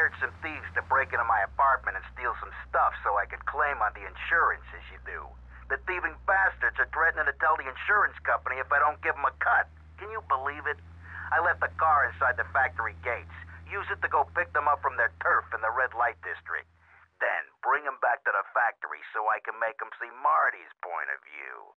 hired some thieves to break into my apartment and steal some stuff so I could claim on the insurance as you do. The thieving bastards are threatening to tell the insurance company if I don't give them a cut. Can you believe it? I left the car inside the factory gates. Use it to go pick them up from their turf in the red light district. Then bring them back to the factory so I can make them see Marty's point of view.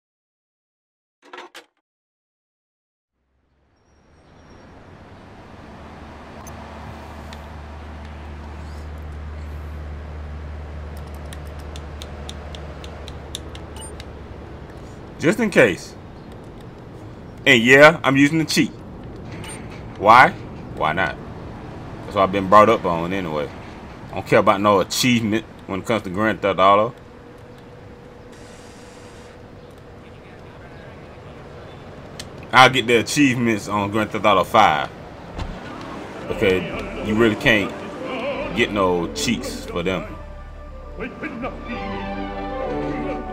Just in case. And yeah, I'm using the cheat. Why? Why not? That's what I've been brought up on anyway. I don't care about no achievement when it comes to Grand Theft Auto. I'll get the achievements on Grand Theft Auto 5. Because you really can't get no cheats for them. You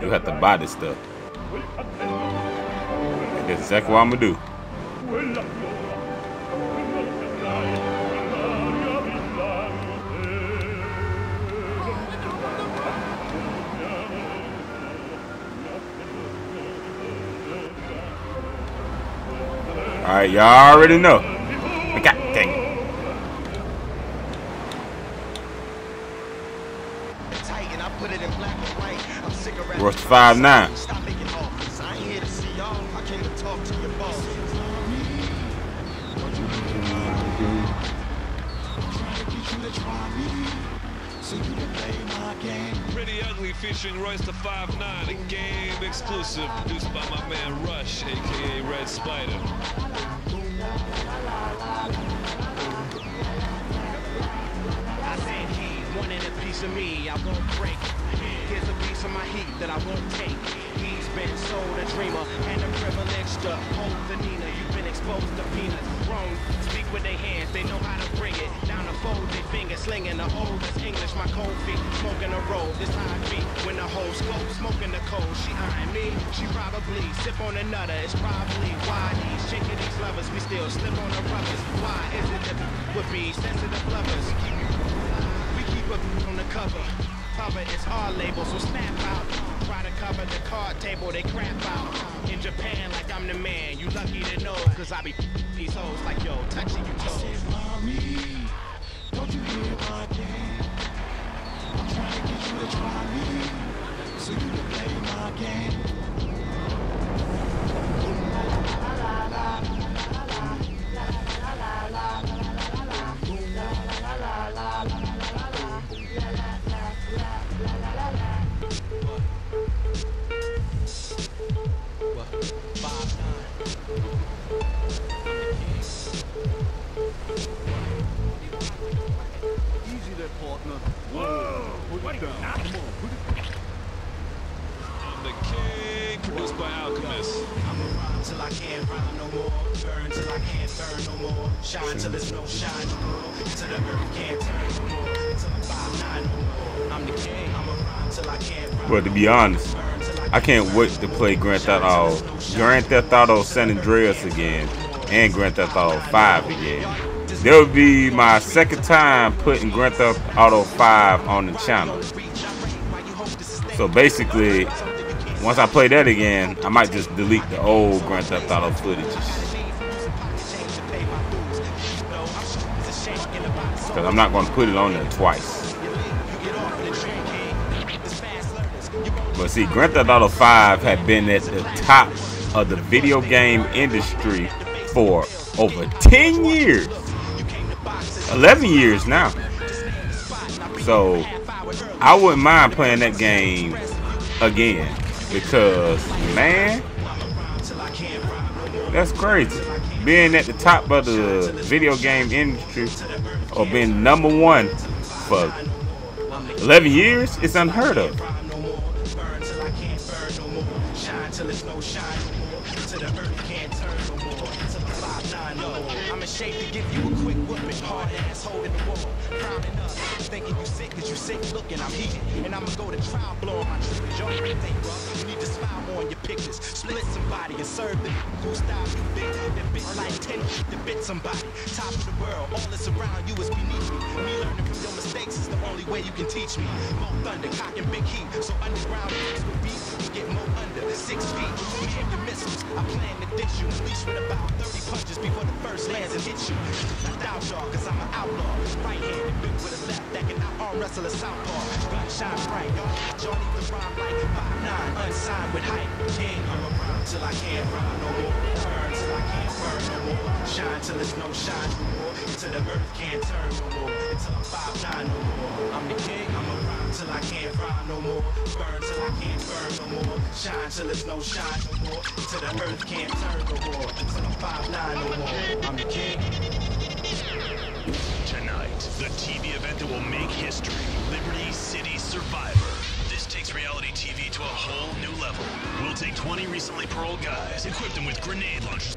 have to buy this stuff. That's exactly what I'm gonna do. Alright, y'all already know. God dang it. Titan, I 5 9. Pretty Ugly featuring Royce da 5'9", a game exclusive produced by my man Rush, aka Red Spyda. I said he's wanting a piece of me. I won't break. Here's a piece of my heat that I won't take. He's been sold a dreamer and a privilege to hold the Nina. You've been exposed to peanuts. Wrong, speak with their hands. They know how to bring it. Down to fold their fingers, slinging the oldest English. My cold feet, smoking a roll. This how I when the whole scope smoking the cold. She eyeing me. She probably sip on another. It's probably why these chicken these lovers. We still slip on the rubbers. Why is it that would be sensitive lovers? We keep a on the cover. Cover is our label, so snap out. Try to cover the card table, they crap out. In Japan, like I'm the man. You lucky to know, cause I be these hoes like yo, touching you toes. Don't you hear my game? I'm trying to get you to try me, so you can play my game. Till I can't rhyme no more. Burn till I can't burn no more. Shine till there's no shine no more. Till the earth can't turn no more. Till I'm five nine no more. I'm the king. I'ma rhyme till I can't rhyme. But to be honest, I can't wait to play Grand Theft Auto, Grand Theft Auto San Andreas again, and Grand Theft Auto 5 again. That would be my second time putting Grand Theft Auto 5 on the channel. So basically, once I play that again, I might just delete the old Grand Theft Auto footage. Because I'm not going to put it on there twice. But see, Grand Theft Auto 5 had been at the top of the video game industry for over 10 years. 11 years now. So I wouldn't mind playing that game again because man, that's crazy. Being at the top of the video game industry or being number one for 11 years, is unheard of. Shape to give you a quick whooping. Hard the up. Thinking you sick cause you sick looking, I'm heated. And I'ma go to trial blowing my triggers. Your they rough, you need to smile more on your pictures. Split somebody and serve the who style you. That bit like 10 to bit somebody. Top of the world, all that's around you is beneath me. Me learning from your mistakes is the only way you can teach me. More thunder, cock and big heat. So underground beats, get more under six feet. Me and your missiles, I plan to ditch you. Unleash with about 30 punches before the first lands and hit you. I doubt y'all, cause I'm an outlaw. Right handed, big with a left that can out wrestle a southpaw. Gunshot bright, y'all, y'all need to rhyme like 5'9, unsigned with height. King, I'm around till I can't rhyme no more. Burn till I can't burn no more. Shine till there's no shine no more. Until the earth can't turn no more. Until I'm 5'9 no more. I'm the king, till I can't rhyme no more. Burn till I can't burn no more. Shine till there's no shine no more. Until the earth can't turn no more. Until I'm 5'9 no more. I'm the king. Tonight, the TV event that will make history Liberty City Survivor. This takes reality TV to a whole new level. We'll take 20 recently paroled guys, equip them with grenade launchers.